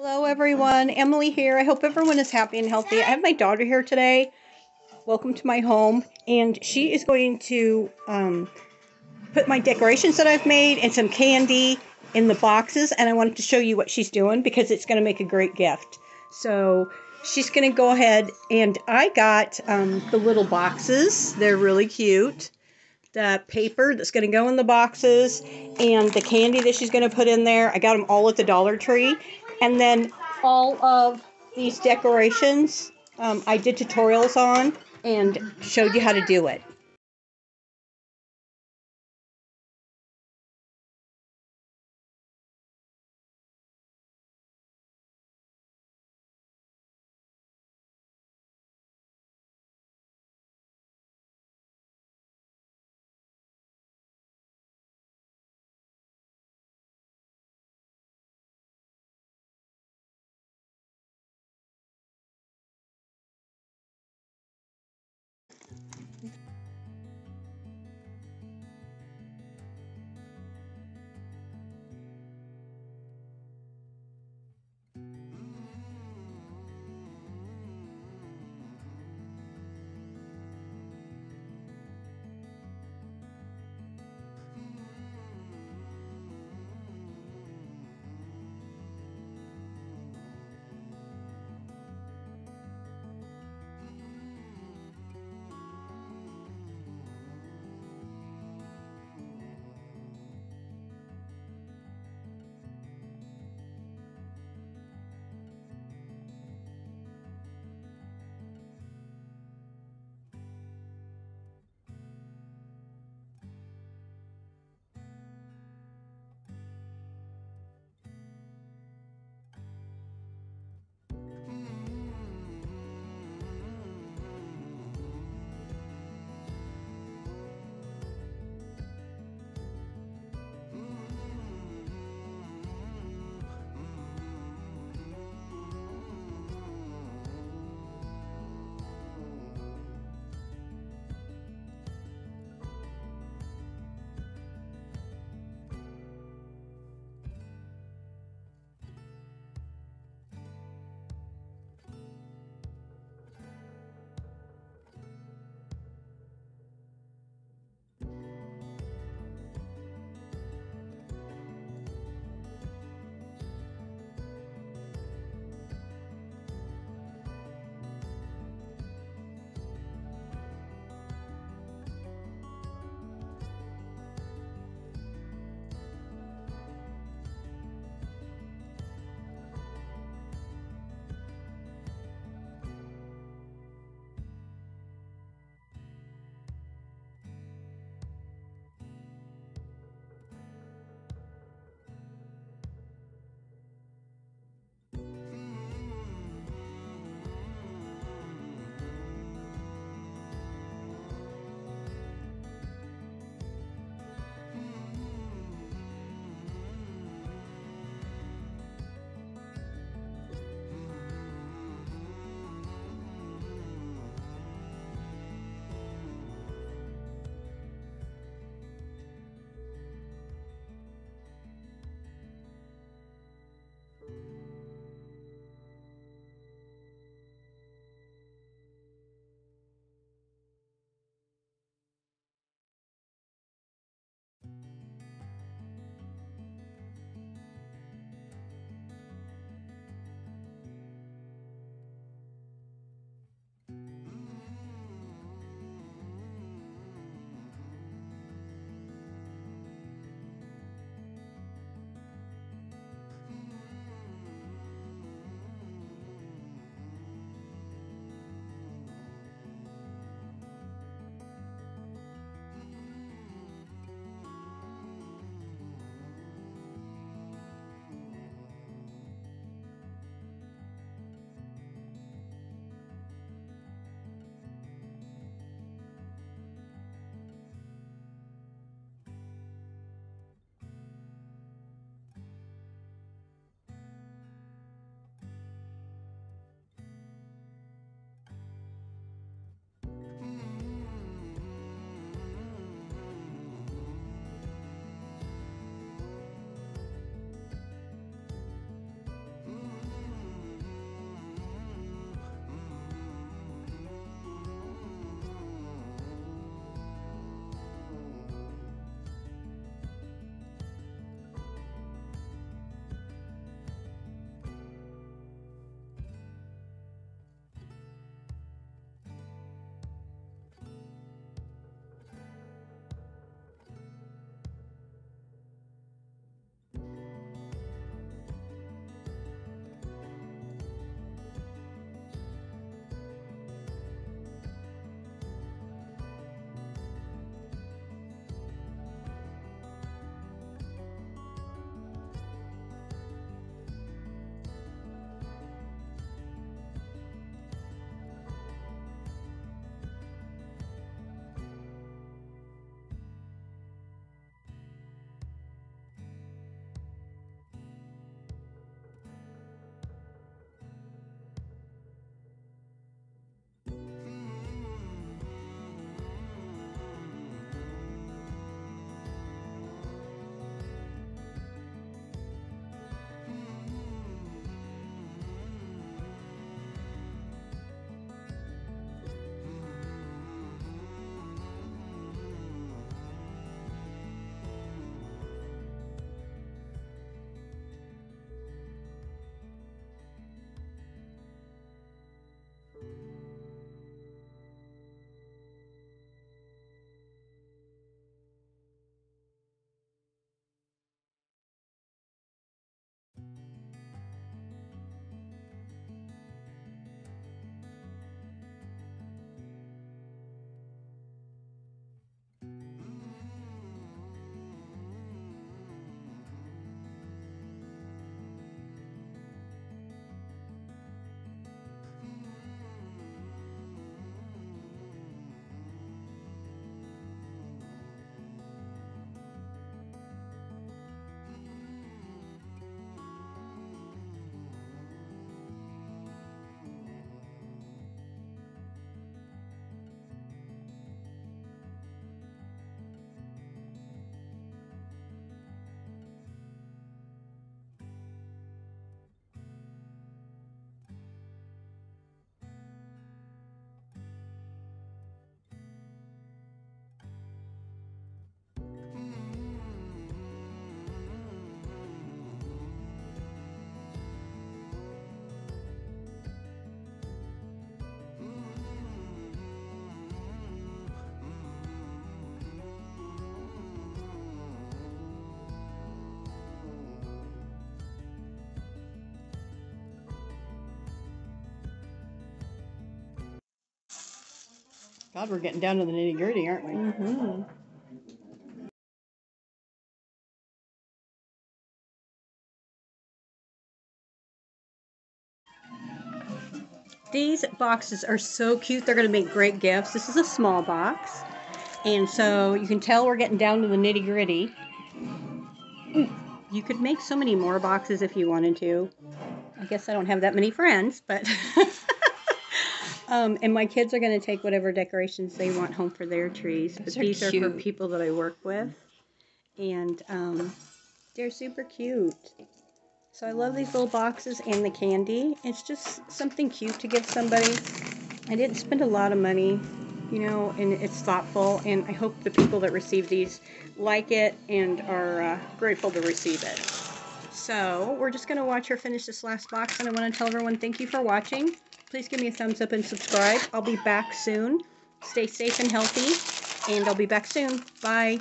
Hello, everyone. Emily here. I hope everyone is happy and healthy. I have my daughter here today. Welcome to my home. And she is going to um, put my decorations that I've made and some candy in the boxes. And I wanted to show you what she's doing because it's going to make a great gift. So she's going to go ahead and I got um, the little boxes. They're really cute. The paper that's going to go in the boxes and the candy that she's going to put in there. I got them all at the Dollar Tree. And then all of these decorations um, I did tutorials on and showed you how to do it. God, we're getting down to the nitty gritty, aren't we? Mm-hmm. These boxes are so cute. They're going to make great gifts. This is a small box. And so you can tell we're getting down to the nitty gritty. You could make so many more boxes if you wanted to. I guess I don't have that many friends, but. um, and my kids are going to take whatever decorations they want home for their trees. But are these are for people that I work with. And um, they're super cute. So I love these little boxes and the candy. It's just something cute to give somebody. I didn't spend a lot of money, you know, and it's thoughtful. And I hope the people that receive these like it and are uh, grateful to receive it. So we're just going to watch her finish this last box. And I want to tell everyone thank you for watching. Please give me a thumbs up and subscribe. I'll be back soon. Stay safe and healthy. And I'll be back soon. Bye.